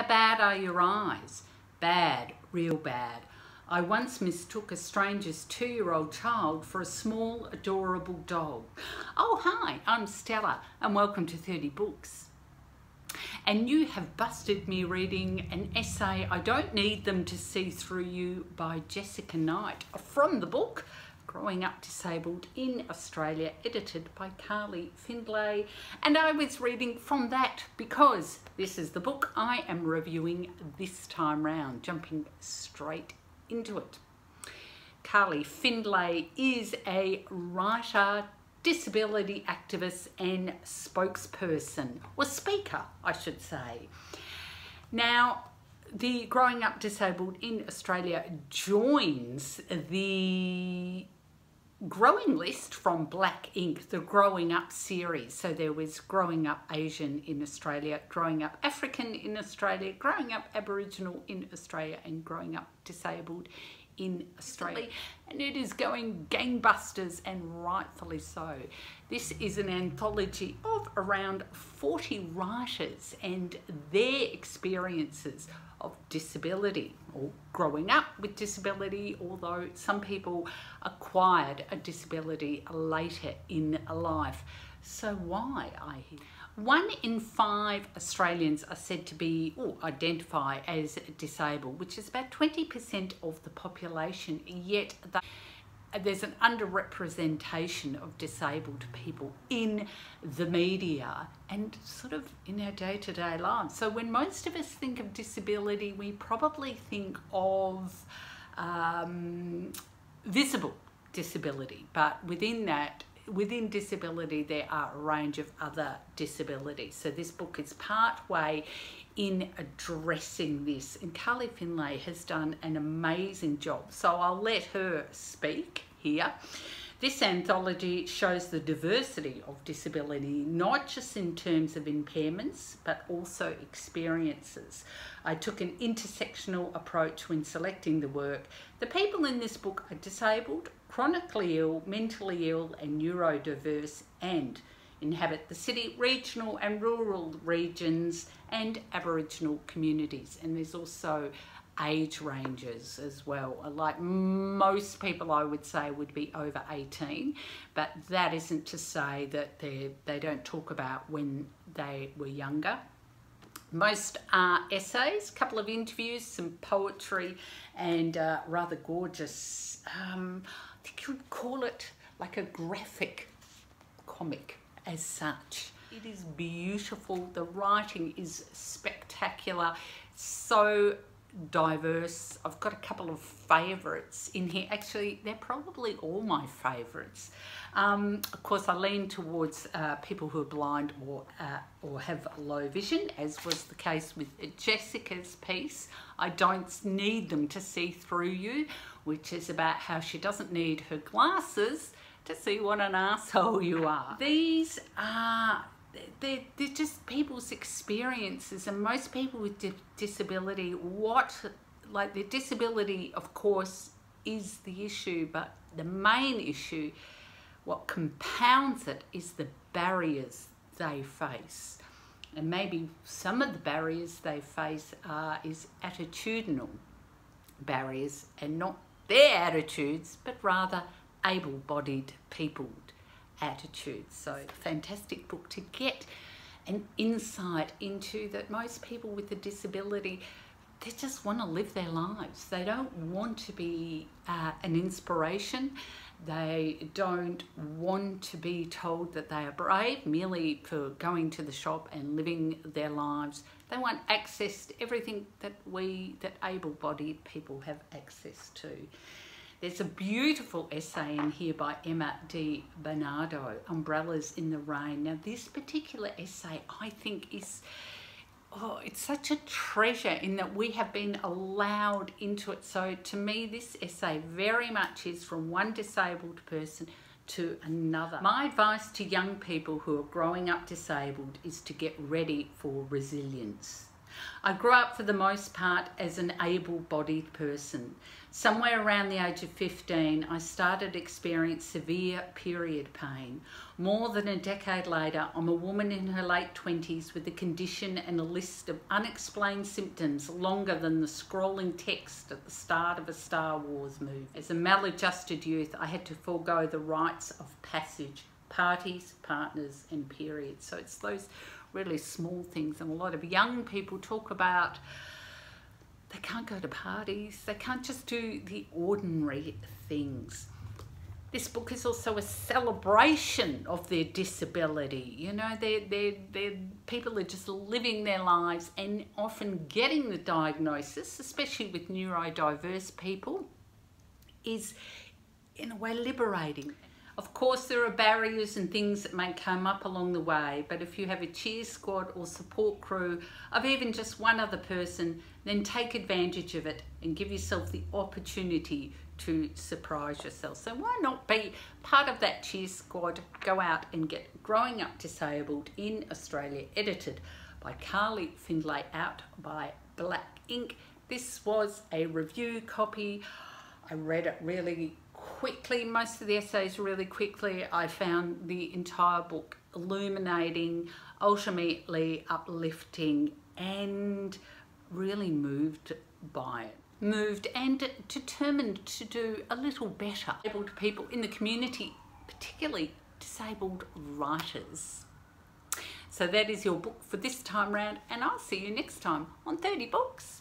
How bad are your eyes? Bad, real bad. I once mistook a stranger's two-year-old child for a small, adorable dog. Oh, hi, I'm Stella, and welcome to 30 Books. And you have busted me reading an essay, I Don't Need Them to See Through You by Jessica Knight from the book Growing Up Disabled in Australia, edited by Carly Findlay. And I was reading from that because this is the book I am reviewing this time round, jumping straight into it. Carly Findlay is a writer, disability activist and spokesperson, or speaker, I should say. Now, the Growing Up Disabled in Australia joins the growing list from Black Inc, the Growing Up series. So there was Growing Up Asian in Australia, Growing Up African in Australia, Growing Up Aboriginal in Australia, and Growing Up Disabled in Australia. And it is going gangbusters and rightfully so. This is an anthology of around 40 writers and their experiences of disability or growing up with disability, although some people acquired a disability later in life. So why, I? One in five Australians are said to be or identify as disabled, which is about 20% of the population, yet the there's an underrepresentation of disabled people in the media and sort of in our day-to-day lives. So when most of us think of disability, we probably think of um, visible disability, but within that, within disability, there are a range of other disabilities. So this book is part way in addressing this. And Carly Findlay has done an amazing job. So I'll let her speak here. This anthology shows the diversity of disability, not just in terms of impairments, but also experiences. I took an intersectional approach when selecting the work. The people in this book are disabled, chronically ill, mentally ill, and neurodiverse, and inhabit the city, regional and rural regions and Aboriginal communities. And there's also age ranges as well. Like most people I would say would be over 18, but that isn't to say that they they don't talk about when they were younger. Most are essays, a couple of interviews, some poetry, and uh, rather gorgeous, um, I think you would call it like a graphic comic as such. It is beautiful. The writing is spectacular. So diverse. I've got a couple of favourites in here. Actually, they're probably all my favourites. Um, of course, I lean towards uh, people who are blind or, uh, or have low vision, as was the case with Jessica's piece. I don't need them to see through you, which is about how she doesn't need her glasses to see what an asshole you are. These are they're, they're just people's experiences and most people with di disability what like the disability of course is the issue but the main issue what compounds it is the barriers they face. And maybe some of the barriers they face are is attitudinal barriers and not their attitudes but rather able-bodied people attitudes. So fantastic book to get an insight into that most people with a disability they just want to live their lives. They don't want to be uh, an inspiration. They don't want to be told that they are brave merely for going to the shop and living their lives. They want access to everything that we, that able-bodied people have access to. There's a beautiful essay in here by Emma Di Bernardo, Umbrellas in the Rain. Now this particular essay I think is, oh, it's such a treasure in that we have been allowed into it. So to me this essay very much is from one disabled person to another. My advice to young people who are growing up disabled is to get ready for resilience. I grew up for the most part as an able-bodied person. Somewhere around the age of 15, I started to experience severe period pain. More than a decade later, I'm a woman in her late 20s with a condition and a list of unexplained symptoms longer than the scrolling text at the start of a Star Wars movie. As a maladjusted youth, I had to forego the rites of passage, parties, partners and periods. So it's those really small things and a lot of young people talk about they can't go to parties they can't just do the ordinary things this book is also a celebration of their disability you know they're, they're, they're, people are just living their lives and often getting the diagnosis especially with neurodiverse people is in a way liberating of course, there are barriers and things that may come up along the way, but if you have a cheer squad or support crew of even just one other person, then take advantage of it and give yourself the opportunity to surprise yourself. So why not be part of that cheer squad? Go out and get Growing Up Disabled in Australia, edited by Carly Findlay, out by Black Inc. This was a review copy. I read it really quickly, most of the essays really quickly. I found the entire book illuminating, ultimately uplifting, and really moved by it. Moved and determined to do a little better. Disabled people in the community, particularly disabled writers. So that is your book for this time round, and I'll see you next time on 30 Books.